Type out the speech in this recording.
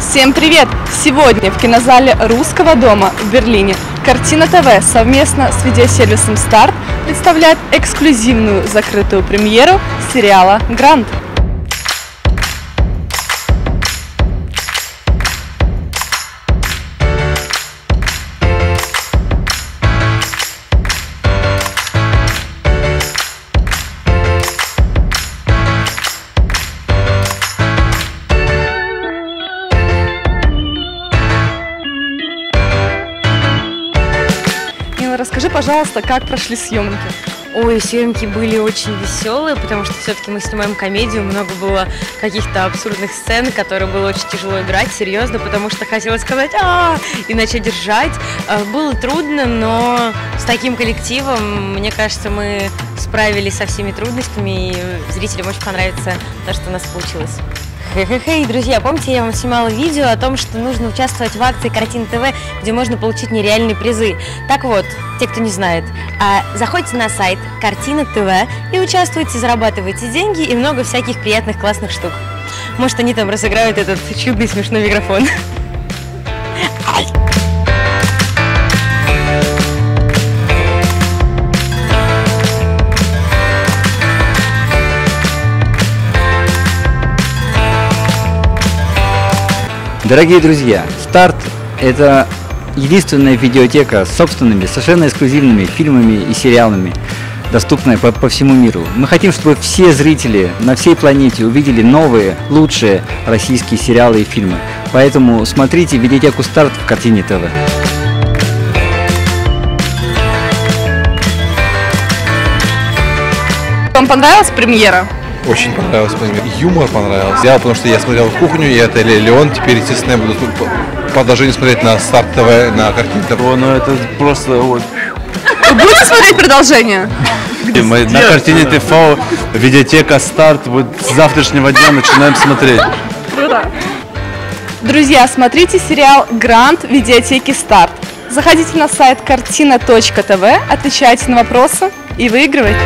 Всем привет! Сегодня в кинозале Русского дома в Берлине Картина ТВ совместно с видеосервисом Старт представляет эксклюзивную закрытую премьеру сериала «Грант». Расскажи, пожалуйста, как прошли съемки? Ой, съемки были очень веселые, потому что все-таки мы снимаем комедию, много было каких-то абсурдных сцен, которые было очень тяжело играть, серьезно, потому что хотелось сказать а и начать держать. А, Было трудно, но с таким коллективом, мне кажется, мы справились со всеми трудностями, и зрителям очень понравится то, что у нас получилось. Хе-хе-хе, друзья, помните, я вам снимала видео о том, что нужно участвовать в акции Картин ТВ, где можно получить нереальные призы. Так вот, те, кто не знает, а, заходите на сайт Картина ТВ и участвуйте, зарабатывайте деньги и много всяких приятных классных штук. Может, они там разыграют этот чудный смешной микрофон. Дорогие друзья, «Старт» — это единственная видеотека с собственными, совершенно эксклюзивными фильмами и сериалами, доступная по, по всему миру. Мы хотим, чтобы все зрители на всей планете увидели новые, лучшие российские сериалы и фильмы. Поэтому смотрите видеотеку «Старт» в картине ТВ. Вам понравилась премьера? Очень понравилось мне. Юмор понравился. Я, потому что я смотрел кухню, и это Ле- Леон. Теперь, естественно, я буду по- продолжение смотреть на Старт ТВ, на картине ТВ. Ну это просто вот. Вы будете смотреть продолжение? Мы на картине ТФ видеотека старт. Вот с завтрашнего дня начинаем смотреть. Круто. Друзья, смотрите сериал «Грант» в видеотеке «Старт». Заходите на сайт картина.тв, отвечайте на вопросы и выигрывайте.